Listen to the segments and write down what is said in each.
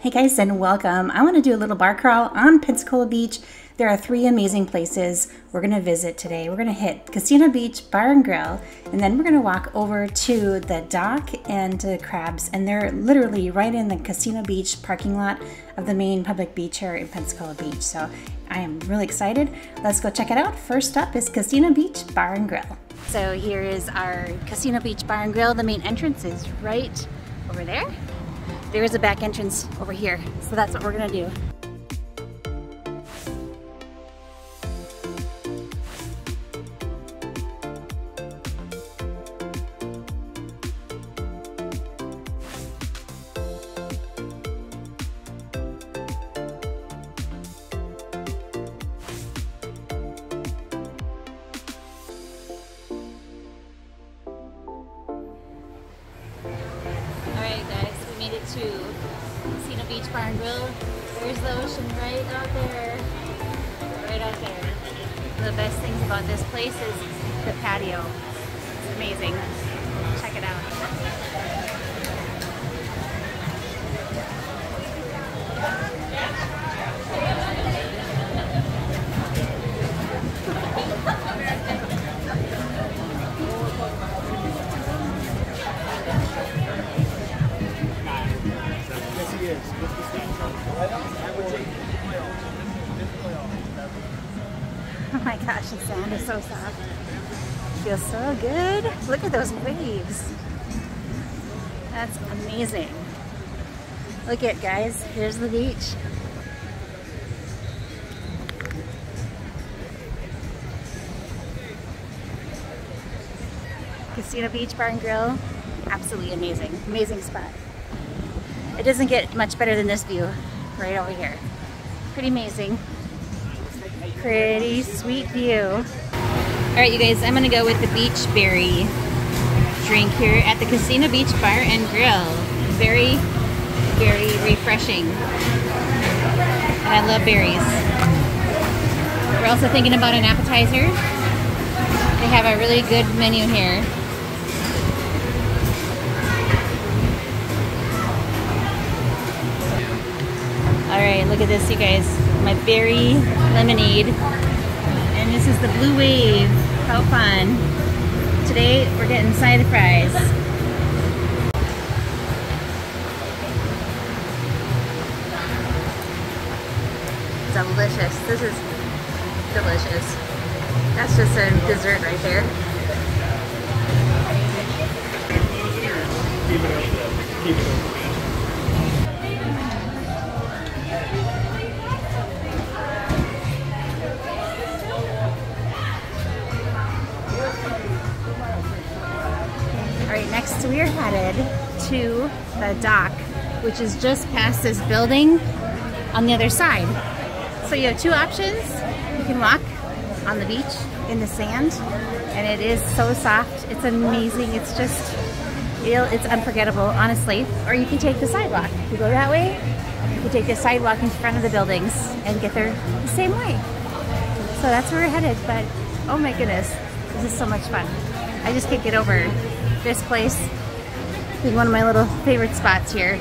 Hey guys and welcome. I want to do a little bar crawl on Pensacola Beach. There are three amazing places we're going to visit today. We're going to hit Casino Beach Bar and Grill and then we're going to walk over to the dock and to Crabs and they're literally right in the Casino Beach parking lot of the main public beach here in Pensacola Beach. So I am really excited. Let's go check it out. First up is Casino Beach Bar and Grill. So here is our Casino Beach Bar and Grill. The main entrance is right over there. There is a back entrance over here, so that's what we're gonna do. There's the ocean right out there. Right out there. The best things about this place is the patio. It's amazing. Check it out. Gosh, the sand is so soft. Feels so good. Look at those waves. That's amazing. Look at guys, here's the beach. Casino Beach Bar and Grill, absolutely amazing. Amazing spot. It doesn't get much better than this view right over here. Pretty amazing. Pretty sweet view. All right, you guys, I'm gonna go with the beach berry drink here at the Casino Beach Bar and Grill. Very, very refreshing. And I love berries. We're also thinking about an appetizer. They have a really good menu here. All right, look at this, you guys. My berry lemonade. And this is the Blue Wave. How fun. Today, we're getting side fries. Delicious. This is delicious. That's just a dessert right there. Keep it up. Keep it up. Next we are headed to the dock, which is just past this building on the other side. So you have two options. You can walk on the beach in the sand, and it is so soft. It's amazing. It's just, it's unforgettable, honestly. Or you can take the sidewalk. You go that way, you can take the sidewalk in front of the buildings and get there the same way. So that's where we're headed, but oh my goodness, this is so much fun. I just can't get over this place is one of my little favorite spots here.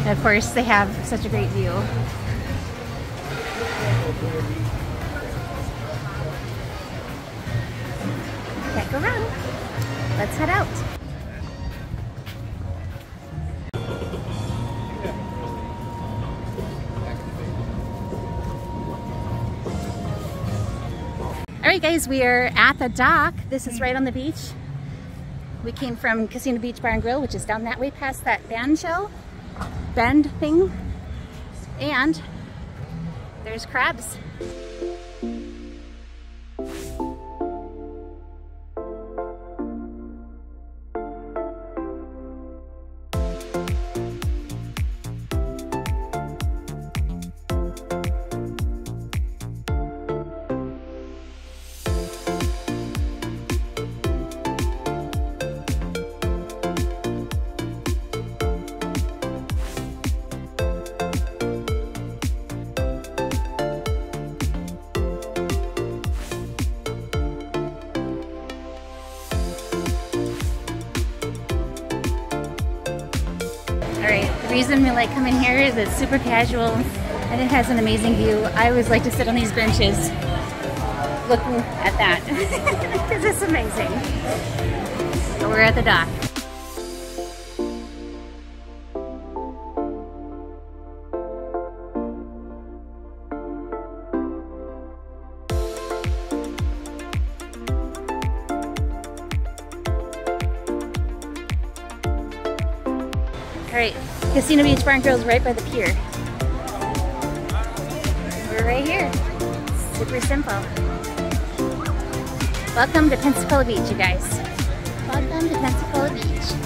And of course, they have such a great view. Can't go wrong. Let's head out. All right, guys, we are at the dock. This is right on the beach. We came from Casino Beach Bar and Grill, which is down that way past that shell, bend thing. And there's crabs. Reason we like coming here is it's super casual and it has an amazing view. I always like to sit on these benches looking at that because it's amazing. So we're at the dock. Casino Beach Bar and Grill is right by the pier. We're right here. Super simple. Welcome to Pensacola Beach, you guys. Welcome to Pensacola Beach.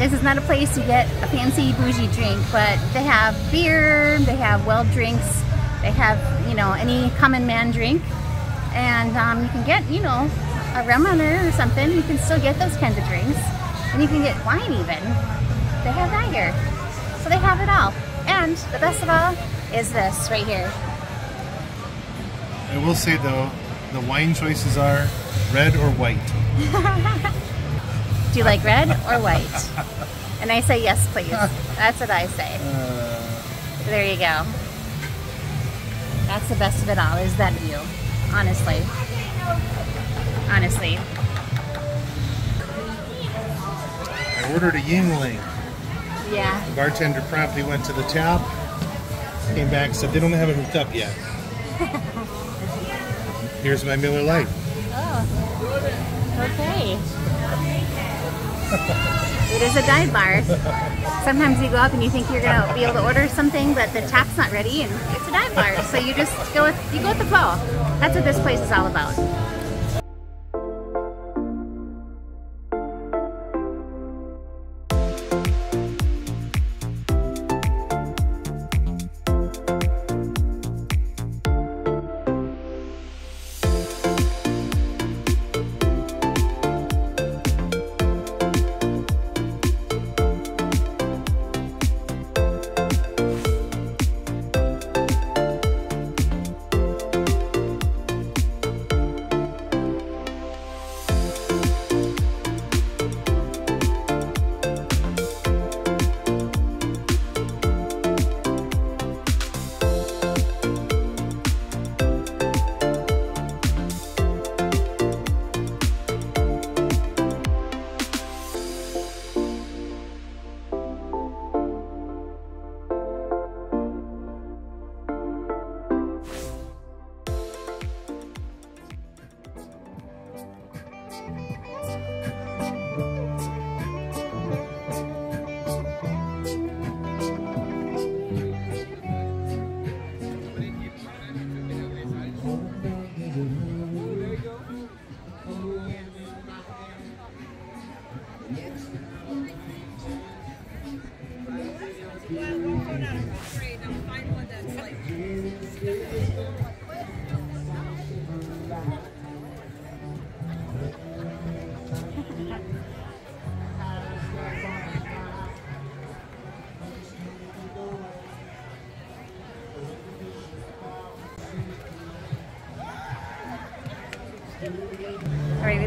This is not a place to get a fancy bougie drink, but they have beer, they have well drinks, they have, you know, any common man drink. And um, you can get, you know, a rum runner or something. You can still get those kinds of drinks. And you can get wine even. They have that here. So they have it all. And the best of all is this right here. I will say though, the wine choices are red or white. Do you like red or white? And I say yes, please. That's what I say. There you go. That's the best of it all, is that view. Honestly. Honestly. I ordered a Yuengling. Yeah. The bartender promptly went to the tap, came back, said they don't have it hooked up yet. Here's my Miller Lite. Oh. Okay. It is a dive bar. Sometimes you go up and you think you're gonna be able to order something, but the tap's not ready, and it's a dive bar. So you just go with you go with the flow. That's what this place is all about.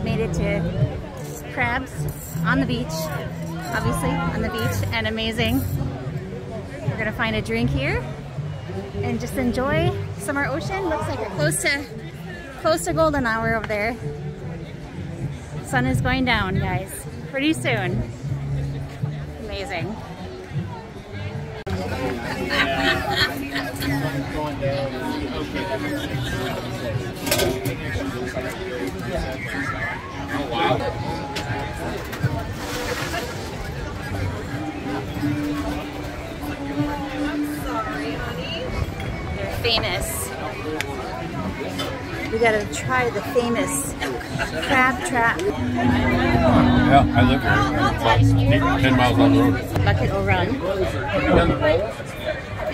We made it to Crabs on the beach, obviously on the beach, and amazing. We're gonna find a drink here and just enjoy summer ocean. Looks like we're close to close to golden hour over there. Sun is going down, guys, pretty soon. Amazing. They're famous. We gotta try the famous crab trap Yeah, I live here. About eight, 10 miles on the road. bucket will run.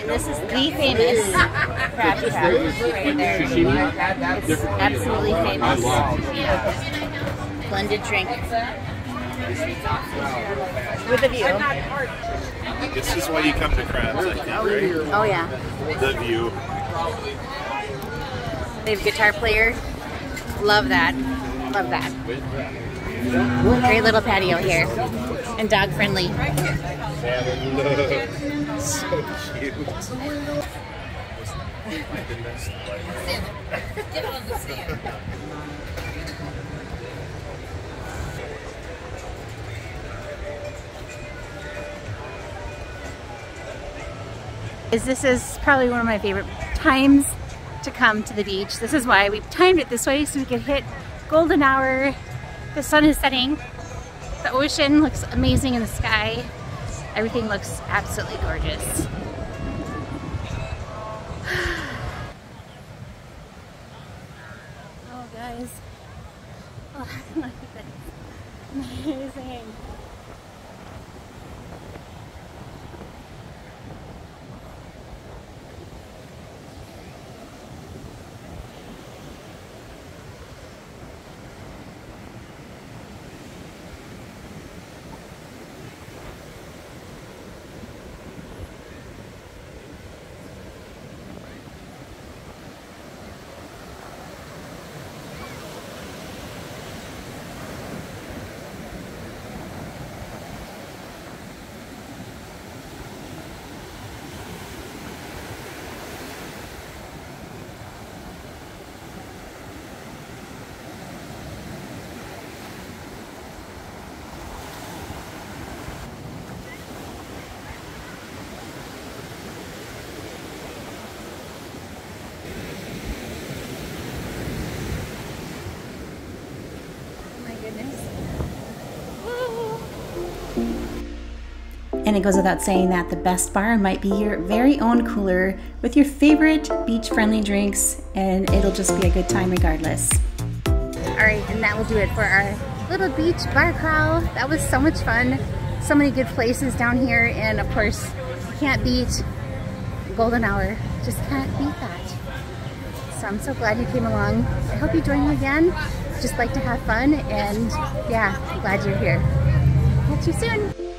this is the famous crab trap right there. It's absolutely famous. Blended drink. With a view. This is why you come to crabs, I think, right? Oh yeah. The view. They have guitar player. Love that. Love that. Great little patio here. And dog friendly. so cute. is this is probably one of my favorite times to come to the beach. This is why we timed it this way so we could hit golden hour. The sun is setting. The ocean looks amazing in the sky. Everything looks absolutely gorgeous. Oh guys. Oh, look at this. Amazing. my goodness. And it goes without saying that the best bar might be your very own cooler with your favorite beach friendly drinks, and it'll just be a good time regardless. All right, and that will do it for our little beach bar crawl. That was so much fun. So many good places down here, and of course, can't beat golden hour. Just can't beat that. So I'm so glad you came along. I hope you join me again. Just like to have fun, and yeah, glad you're here. Catch you soon.